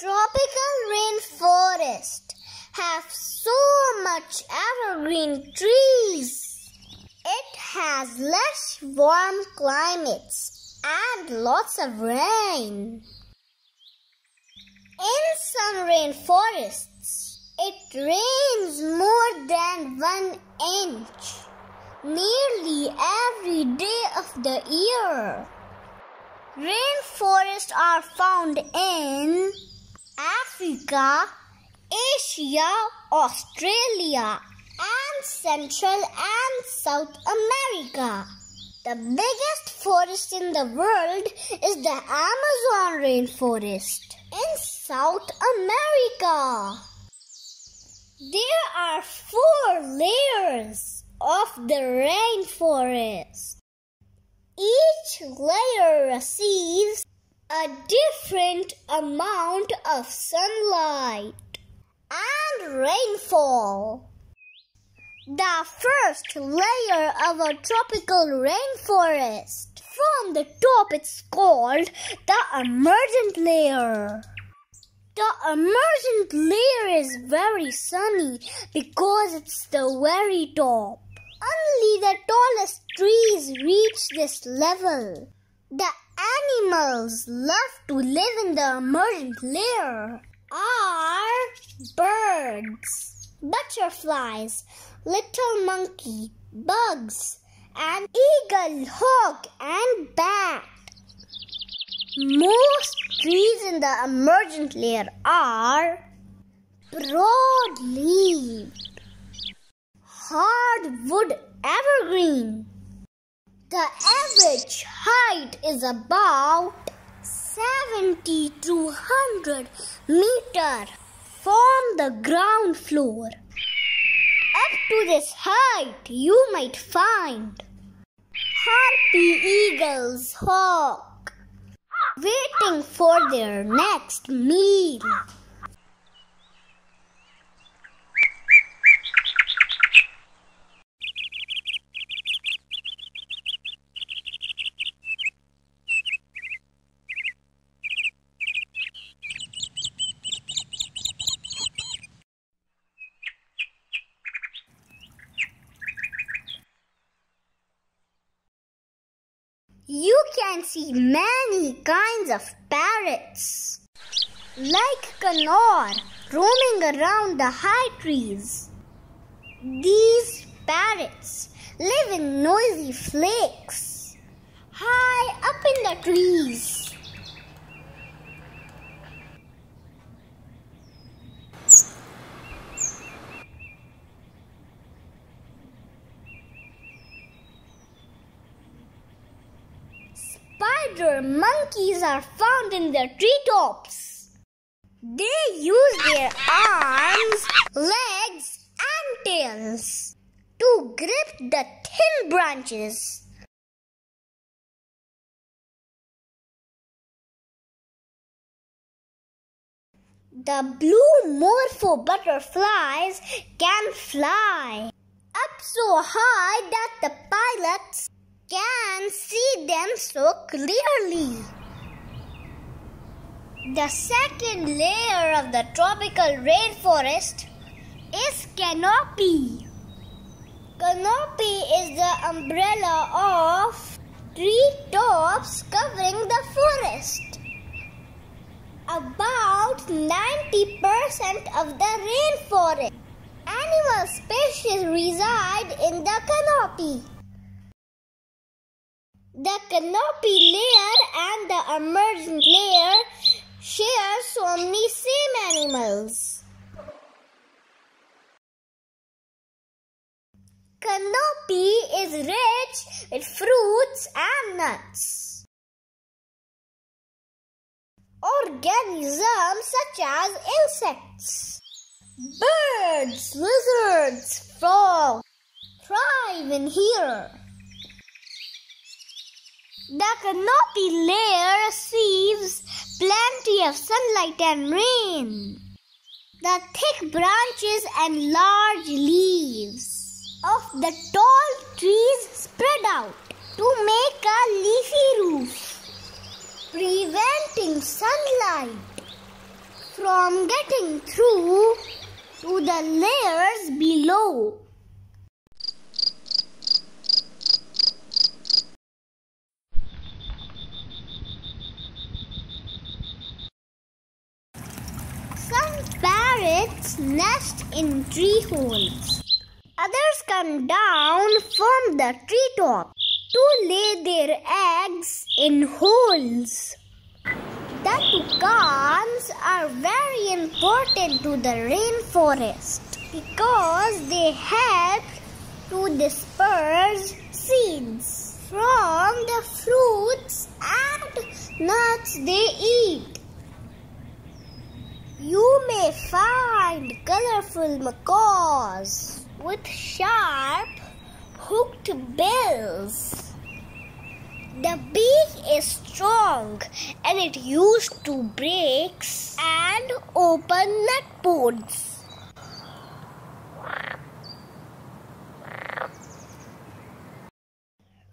Tropical rainforest have so much evergreen trees. It has less warm climates and lots of rain. In some rainforests, it rains more than one inch nearly every day of the year. Rainforests are found in Africa, Asia, Australia, and Central and South America. The biggest forest in the world is the Amazon rainforest in South America. There are four layers of the rainforest. Each layer receives a different amount of sunlight and rainfall. The first layer of a tropical rainforest. From the top, it's called the emergent layer. The emergent layer is very sunny because it's the very top. Only the tallest trees reach this level. The animals love to live in the emergent layer are birds, butterflies, little monkey, bugs, and eagle, hawk, and bat. Most trees in the emergent layer are broad-leaved, hardwood evergreen. The average height is about 70 to 100 meter from the ground floor. Up to this height, you might find harpy eagles hawk waiting for their next meal. You can see many kinds of parrots, like Conure, roaming around the high trees. These parrots live in noisy flakes, high up in the trees. Monkeys are found in the treetops. They use their arms, legs, and tails to grip the thin branches. The blue morpho butterflies can fly up so high that the pilots can see them so clearly. The second layer of the tropical rainforest is canopy. Canopy is the umbrella of tree tops covering the forest. About 90% of the rainforest animal species reside in the canopy. The canopy layer and the emergent layer share so many same animals. Canopy is rich with fruits and nuts. Organisms such as insects, birds, lizards, frogs thrive in here. The canopy layer receives plenty of sunlight and rain. The thick branches and large leaves of the tall trees spread out to make a leafy roof, preventing sunlight from getting through to the layers below. Some parrots nest in tree holes. Others come down from the treetop to lay their eggs in holes. The toucans are very important to the rainforest because they help to disperse seeds from the fruits and nuts they eat. You may find colorful macaws with sharp hooked bills. The beak is strong and it used to break and open nut pods.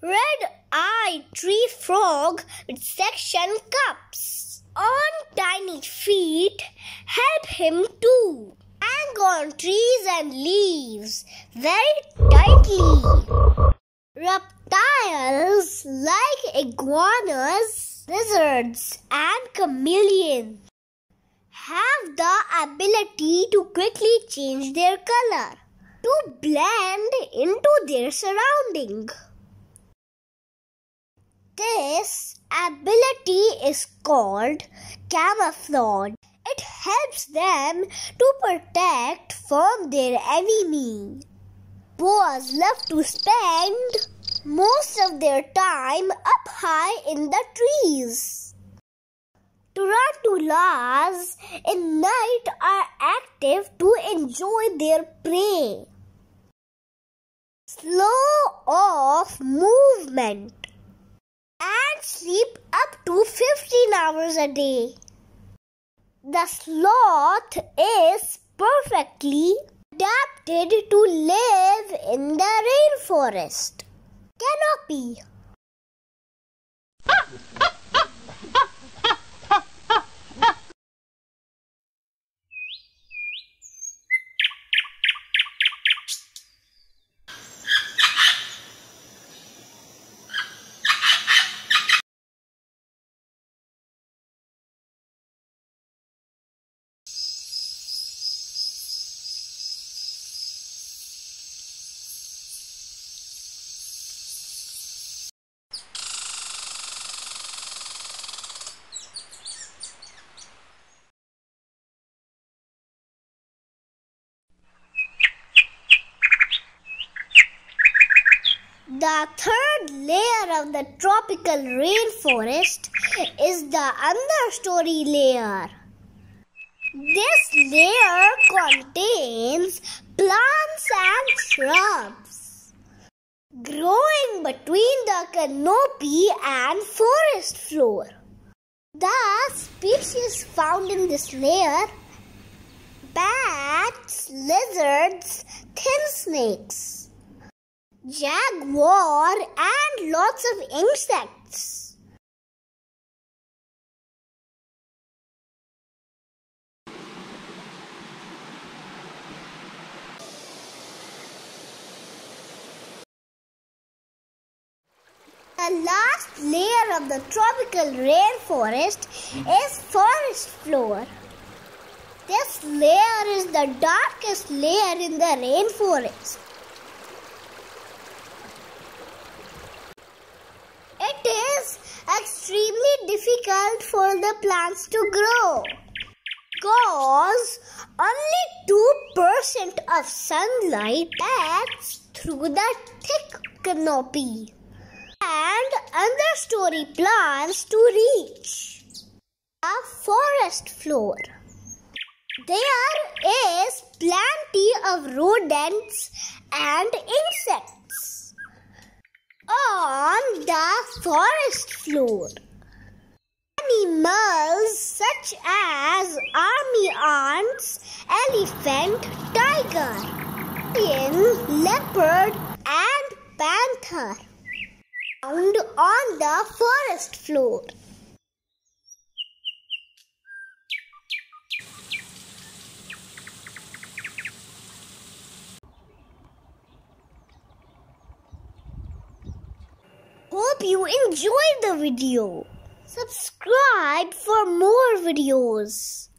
Red-eyed tree frog with section cups on tiny feet help him too. Hang on trees and leaves very tightly. Reptiles like iguanas, lizards, and chameleons have the ability to quickly change their color to blend into their surrounding. This ability is called camouflage. It helps them to protect from their enemy. Boas love to spend most of their time up high in the trees. Tarantulas in night are active to enjoy their prey. Slow off movement and sleep up to 15 hours a day. The sloth is perfectly adapted to live in the rainforest. Canopy The third layer of the tropical rainforest is the understory layer. This layer contains plants and shrubs growing between the canopy and forest floor. The species found in this layer bats, lizards, thin snakes jaguar, and lots of insects. The last layer of the tropical rainforest is forest floor. This layer is the darkest layer in the rainforest. It is extremely difficult for the plants to grow because only 2% of sunlight acts through the thick canopy and understory plants to reach a forest floor. There is plenty of rodents and insects forest floor. Animals such as army ants, elephant, tiger, lion, leopard, and panther found on the forest floor. Hope you enjoyed the video. Subscribe for more videos.